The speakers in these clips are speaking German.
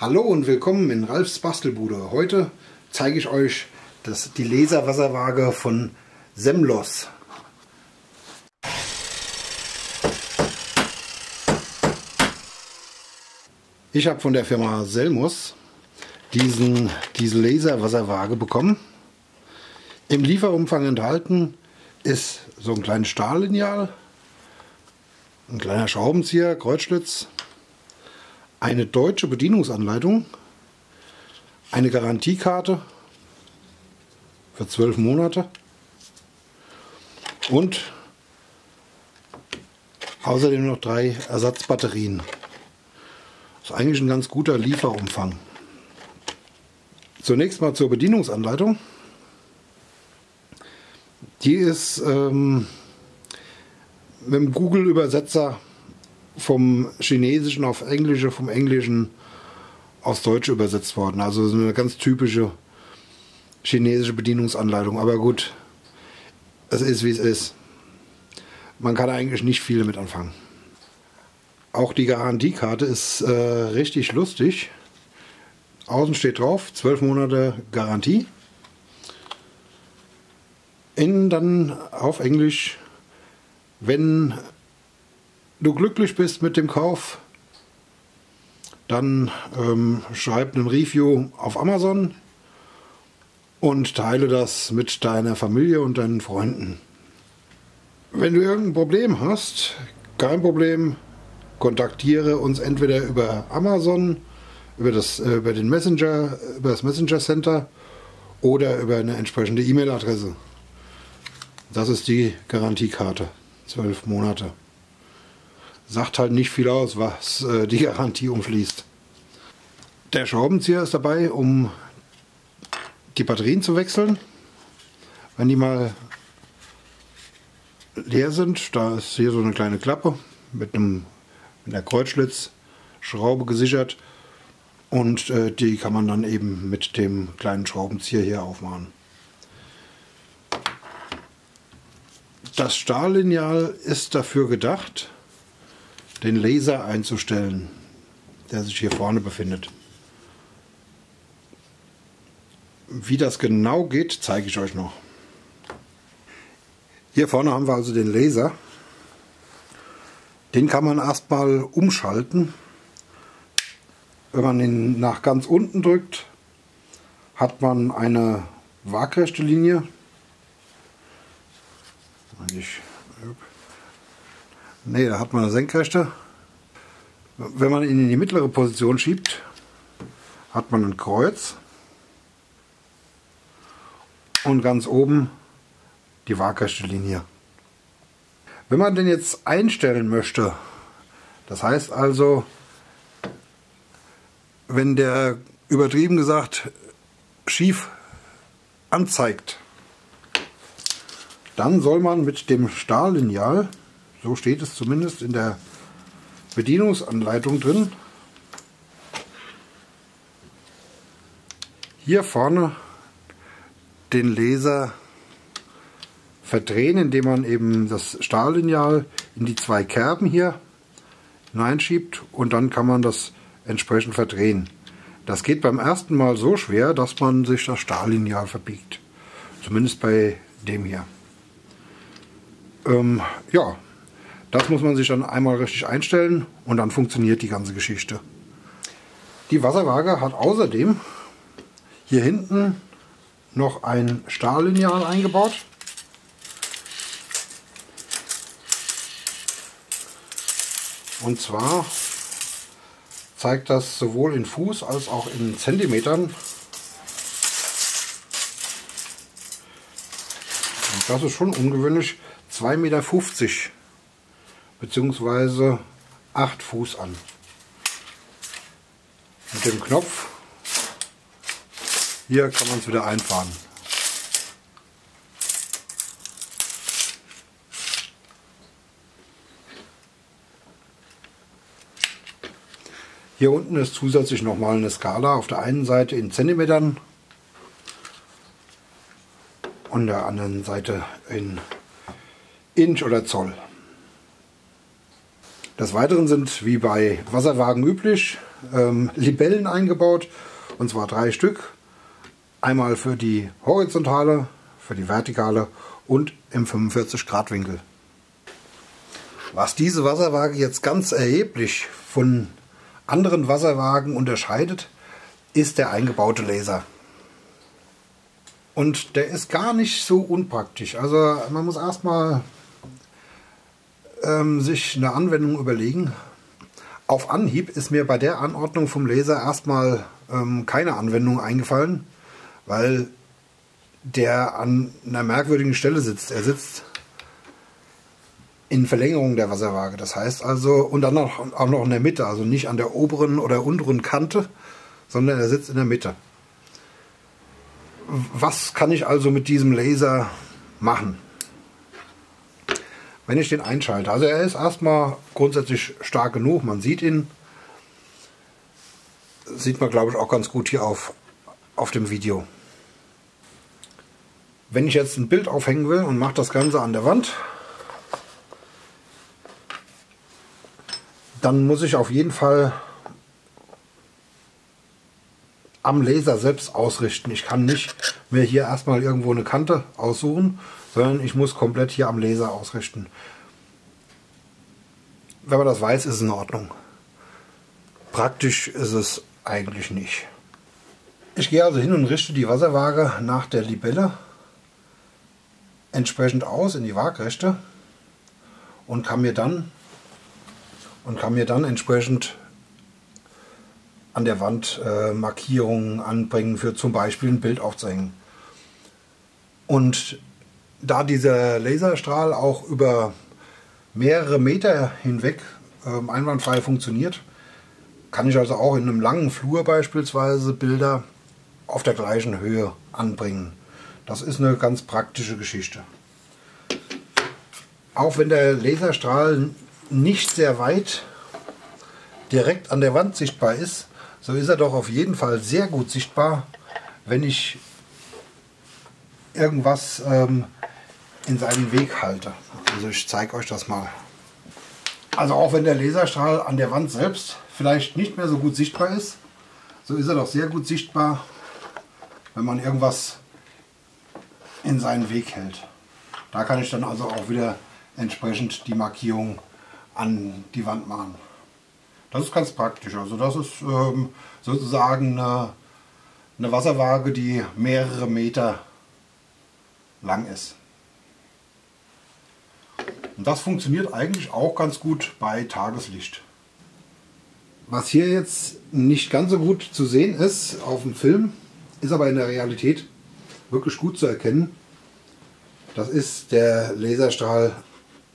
Hallo und willkommen in Ralfs Bastelbude. Heute zeige ich euch das, die Laserwasserwaage von Semlos. Ich habe von der Firma Selmus diesen, diese Laserwasserwaage bekommen. Im Lieferumfang enthalten ist so ein kleines Stahllineal, ein kleiner Schraubenzieher, Kreuzschlitz, eine deutsche Bedienungsanleitung, eine Garantiekarte für zwölf Monate und außerdem noch drei Ersatzbatterien. Das ist eigentlich ein ganz guter Lieferumfang. Zunächst mal zur Bedienungsanleitung. Die ist ähm, mit dem Google-Übersetzer vom Chinesischen auf Englische, vom Englischen aufs Deutsche übersetzt worden. Also so eine ganz typische chinesische Bedienungsanleitung. Aber gut, es ist wie es ist. Man kann eigentlich nicht viel damit anfangen. Auch die Garantiekarte ist äh, richtig lustig. Außen steht drauf, 12 Monate Garantie. Innen dann auf Englisch, wenn du glücklich bist mit dem Kauf, dann ähm, schreib einen Review auf Amazon und teile das mit deiner Familie und deinen Freunden. Wenn du irgendein Problem hast, kein Problem, kontaktiere uns entweder über Amazon, über, das, äh, über den Messenger, über das Messenger Center oder über eine entsprechende E-Mail-Adresse. Das ist die Garantiekarte. Zwölf Monate sagt halt nicht viel aus, was äh, die Garantie umschließt. Der Schraubenzieher ist dabei, um die Batterien zu wechseln. Wenn die mal leer sind, da ist hier so eine kleine Klappe mit, einem, mit einer Kreuzschlitzschraube gesichert und äh, die kann man dann eben mit dem kleinen Schraubenzieher hier aufmachen. Das Stahllineal ist dafür gedacht, den Laser einzustellen, der sich hier vorne befindet. Wie das genau geht, zeige ich euch noch. Hier vorne haben wir also den Laser. Den kann man erstmal umschalten. Wenn man ihn nach ganz unten drückt, hat man eine waagrechte Linie. Ich Ne, da hat man eine senkrechte. Wenn man ihn in die mittlere Position schiebt, hat man ein Kreuz. Und ganz oben die waagrechte Linie. Wenn man den jetzt einstellen möchte, das heißt also, wenn der übertrieben gesagt schief anzeigt, dann soll man mit dem Stahllineal so steht es zumindest in der Bedienungsanleitung drin. Hier vorne den Laser verdrehen, indem man eben das Stahllineal in die zwei Kerben hier hineinschiebt und dann kann man das entsprechend verdrehen. Das geht beim ersten Mal so schwer, dass man sich das Stahllineal verbiegt. Zumindest bei dem hier. Ähm, ja, das muss man sich dann einmal richtig einstellen und dann funktioniert die ganze Geschichte. Die Wasserwaage hat außerdem hier hinten noch ein Stahllineal eingebaut. Und zwar zeigt das sowohl in Fuß als auch in Zentimetern. Und das ist schon ungewöhnlich. 2,50 Meter beziehungsweise 8 Fuß an. Mit dem Knopf hier kann man es wieder einfahren. Hier unten ist zusätzlich nochmal eine Skala auf der einen Seite in Zentimetern und der anderen Seite in Inch oder Zoll. Des Weiteren sind wie bei Wasserwagen üblich ähm, Libellen eingebaut. Und zwar drei Stück. Einmal für die horizontale, für die vertikale und im 45 Grad Winkel. Was diese Wasserwaage jetzt ganz erheblich von anderen Wasserwagen unterscheidet, ist der eingebaute Laser. Und der ist gar nicht so unpraktisch. Also man muss erstmal ähm, sich eine Anwendung überlegen. Auf Anhieb ist mir bei der Anordnung vom Laser erstmal ähm, keine Anwendung eingefallen, weil der an einer merkwürdigen Stelle sitzt. Er sitzt in Verlängerung der Wasserwaage. Das heißt also, und dann auch, auch noch in der Mitte, also nicht an der oberen oder unteren Kante, sondern er sitzt in der Mitte. Was kann ich also mit diesem Laser machen? Wenn ich den einschalte, also er ist erstmal grundsätzlich stark genug, man sieht ihn, sieht man glaube ich auch ganz gut hier auf, auf dem Video. Wenn ich jetzt ein Bild aufhängen will und mache das Ganze an der Wand, dann muss ich auf jeden Fall am Laser selbst ausrichten. Ich kann nicht mir hier erstmal irgendwo eine Kante aussuchen, sondern ich muss komplett hier am Laser ausrichten. Wenn man das weiß, ist es in Ordnung. Praktisch ist es eigentlich nicht. Ich gehe also hin und richte die Wasserwaage nach der Libelle entsprechend aus in die Waagrechte und kann mir dann und kann mir dann entsprechend an der Wand äh, Markierungen anbringen, für zum Beispiel ein Bild aufzuhängen. Und da dieser Laserstrahl auch über mehrere Meter hinweg äh, einwandfrei funktioniert, kann ich also auch in einem langen Flur beispielsweise Bilder auf der gleichen Höhe anbringen. Das ist eine ganz praktische Geschichte. Auch wenn der Laserstrahl nicht sehr weit direkt an der Wand sichtbar ist, so ist er doch auf jeden Fall sehr gut sichtbar, wenn ich irgendwas ähm, in seinen Weg halte. Also ich zeige euch das mal. Also auch wenn der Laserstrahl an der Wand selbst vielleicht nicht mehr so gut sichtbar ist, so ist er doch sehr gut sichtbar, wenn man irgendwas in seinen Weg hält. Da kann ich dann also auch wieder entsprechend die Markierung an die Wand machen. Das ist ganz praktisch. Also das ist ähm, sozusagen eine, eine Wasserwaage, die mehrere Meter lang ist. Und das funktioniert eigentlich auch ganz gut bei Tageslicht. Was hier jetzt nicht ganz so gut zu sehen ist auf dem Film, ist aber in der Realität wirklich gut zu erkennen. Das ist der Laserstrahl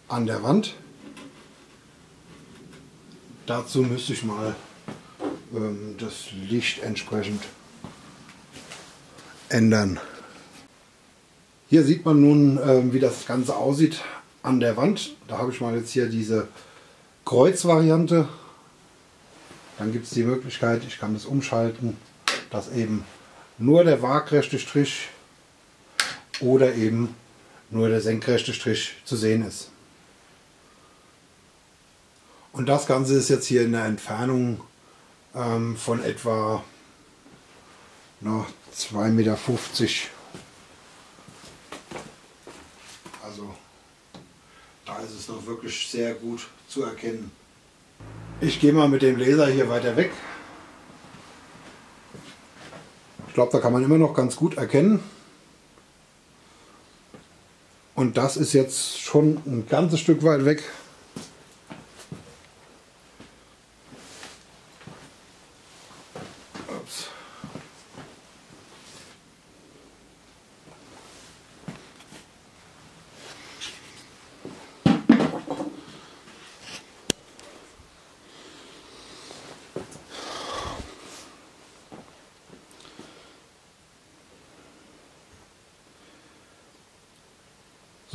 an der Wand. Dazu müsste ich mal ähm, das Licht entsprechend ändern. Hier sieht man nun, ähm, wie das Ganze aussieht an der Wand. Da habe ich mal jetzt hier diese Kreuzvariante. Dann gibt es die Möglichkeit, ich kann das umschalten, dass eben nur der waagrechte Strich oder eben nur der senkrechte Strich zu sehen ist. Und das Ganze ist jetzt hier in der Entfernung ähm, von etwa na, 2,50 Meter. Also da ist es noch wirklich sehr gut zu erkennen. Ich gehe mal mit dem Laser hier weiter weg. Ich glaube, da kann man immer noch ganz gut erkennen. Und das ist jetzt schon ein ganzes Stück weit weg.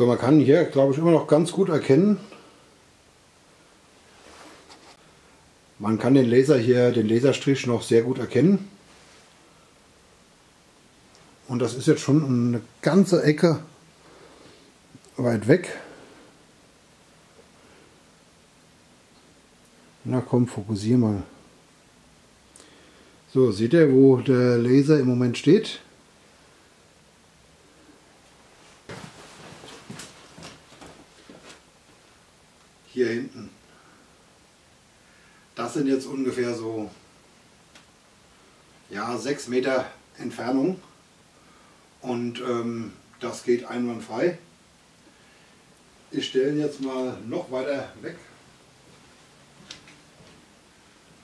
So, man kann hier, glaube ich, immer noch ganz gut erkennen. Man kann den Laser hier, den Laserstrich noch sehr gut erkennen. Und das ist jetzt schon eine ganze Ecke weit weg. Na komm, fokussier mal. So, seht ihr, wo der Laser im Moment steht? Hier hinten. Das sind jetzt ungefähr so ja, 6 Meter Entfernung und ähm, das geht einwandfrei. Ich stelle jetzt mal noch weiter weg.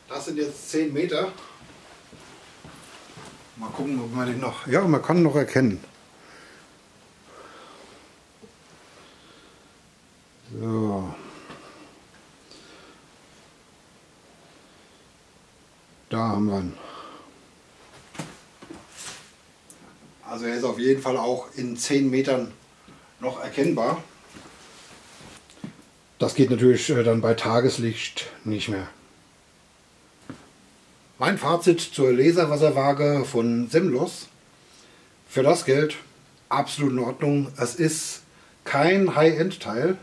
Das sind jetzt 10 Meter. Mal gucken, ob man den noch. Ja, man kann noch erkennen. So. Da haben wir ihn. Also er ist auf jeden Fall auch in 10 Metern noch erkennbar. Das geht natürlich äh, dann bei Tageslicht nicht mehr. Mein Fazit zur Laserwasserwaage von Simlos. Für das Geld absolut in Ordnung. Es ist kein High-End-Teil.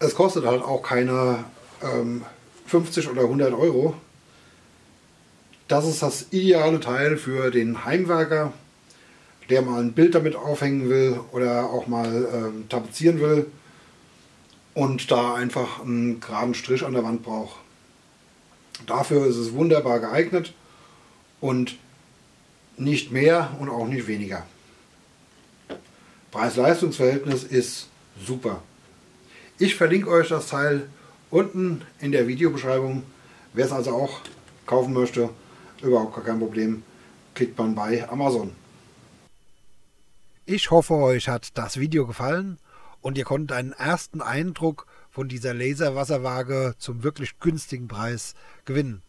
Es kostet halt auch keine ähm, 50 oder 100 Euro. Das ist das ideale Teil für den Heimwerker, der mal ein Bild damit aufhängen will oder auch mal ähm, tapezieren will und da einfach einen geraden Strich an der Wand braucht. Dafür ist es wunderbar geeignet und nicht mehr und auch nicht weniger. Preis-Leistungs-Verhältnis ist super. Ich verlinke euch das Teil unten in der Videobeschreibung. Wer es also auch kaufen möchte, überhaupt gar kein Problem, kriegt man bei Amazon. Ich hoffe, euch hat das Video gefallen und ihr konntet einen ersten Eindruck von dieser Laserwasserwaage zum wirklich günstigen Preis gewinnen.